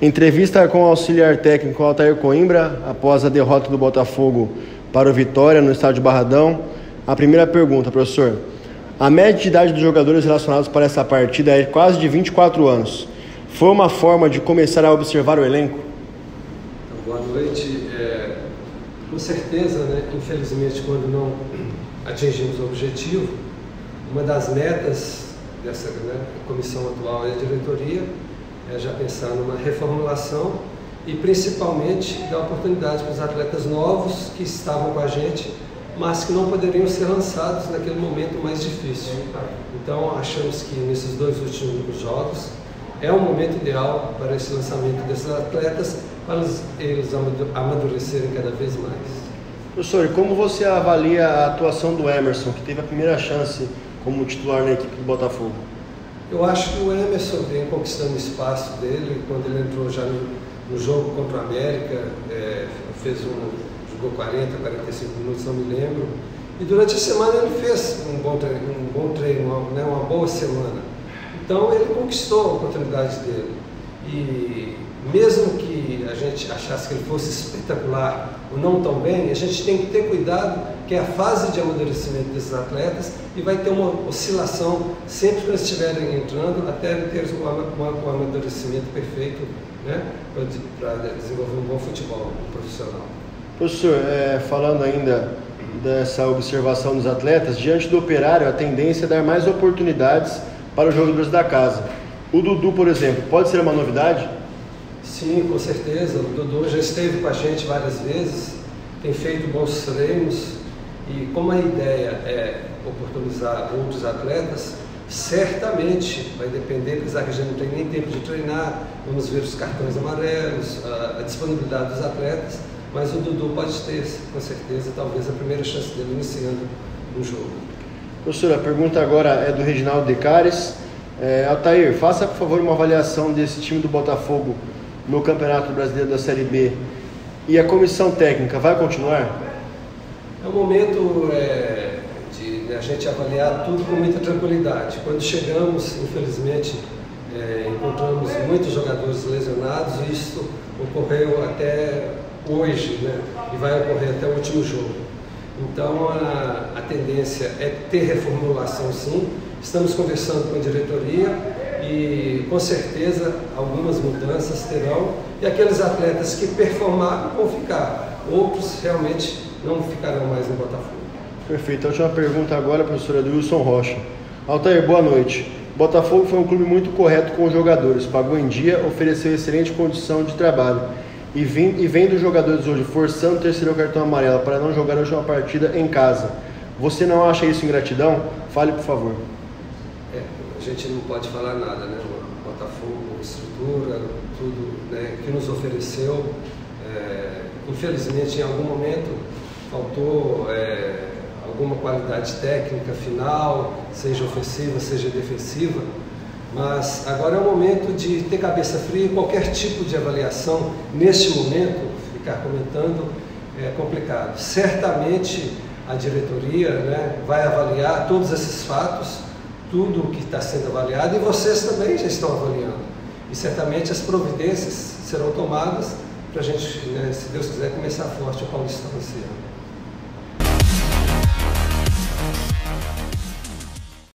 Entrevista com o auxiliar técnico Altair Coimbra após a derrota do Botafogo para o Vitória no estádio Barradão. A primeira pergunta, professor. A média de idade dos jogadores relacionados para essa partida é quase de 24 anos. Foi uma forma de começar a observar o elenco? Então, boa noite. É, com certeza, né, infelizmente, quando não atingimos o objetivo, uma das metas dessa né, comissão atual e a diretoria é já pensar numa reformulação e principalmente dar oportunidade para os atletas novos que estavam com a gente, mas que não poderiam ser lançados naquele momento mais difícil. Então achamos que nesses dois últimos jogos é o momento ideal para esse lançamento desses atletas, para eles amadurecerem cada vez mais. Professor, como você avalia a atuação do Emerson, que teve a primeira chance como titular na equipe do Botafogo? Eu acho que o Emerson vem conquistando espaço dele quando ele entrou já no, no jogo contra o América, é, fez um, jogou 40, 45 minutos, não me lembro. E durante a semana ele fez um bom treino, um bom treino uma, né, uma boa semana. Então ele conquistou a oportunidade dele. E mesmo que a gente achasse que ele fosse espetacular ou não tão bem, a gente tem que ter cuidado que é a fase de amadurecimento desses atletas e vai ter uma oscilação sempre que eles estiverem entrando até ter o amadurecimento perfeito né, para desenvolver um bom futebol profissional. Professor, é, falando ainda dessa observação dos atletas, diante do operário, a tendência é dar mais oportunidades para os jogadores da casa. O Dudu, por exemplo, pode ser uma novidade? Sim, com certeza. O Dudu já esteve com a gente várias vezes, tem feito bons treinos e como a ideia é oportunizar outros atletas, certamente vai depender, apesar que a gente não tem nem tempo de treinar, vamos ver os cartões amarelos, a, disponibilidade dos atletas, mas o Dudu pode ter, com certeza, talvez a primeira chance dele iniciando um jogo. Professor, a pergunta agora é do Reginaldo Decares. É, Altair, faça por favor uma avaliação desse time do Botafogo no Campeonato Brasileiro da Série B. E a comissão técnica vai continuar? É um momento é, de a gente avaliar tudo com muita tranquilidade. Quando chegamos, infelizmente, é, encontramos muitos jogadores lesionados e isso ocorreu até hoje, né? E vai ocorrer até o último jogo. Então a, a tendência é ter reformulação sim. Estamos conversando com a diretoria e com certeza algumas mudanças terão e aqueles atletas que performaram vão ficar, outros realmente não ficarão mais no Botafogo. Perfeito. A última pergunta agora, professora do Wilson Rocha. Altair, boa noite. Botafogo foi um clube muito correto com os jogadores, pagou em dia, ofereceu excelente condição de trabalho. E, vim, e vendo os jogadores hoje forçando o terceiro cartão amarelo para não jogar hoje uma partida em casa. Você não acha isso ingratidão? Fale, por favor a gente não pode falar nada, né? O Botafogo, estrutura, tudo né, que nos ofereceu. É, infelizmente, em algum momento, faltou é, alguma qualidade técnica final, seja ofensiva, seja defensiva. Mas agora é o momento de ter cabeça fria, qualquer tipo de avaliação, neste momento, ficar comentando é complicado. Certamente a diretoria né, vai avaliar todos esses fatos tudo o que está sendo avaliado e vocês também já estão avaliando. E certamente as providências serão tomadas para a gente, né, se Deus quiser, começar forte a Paulistão esse ano.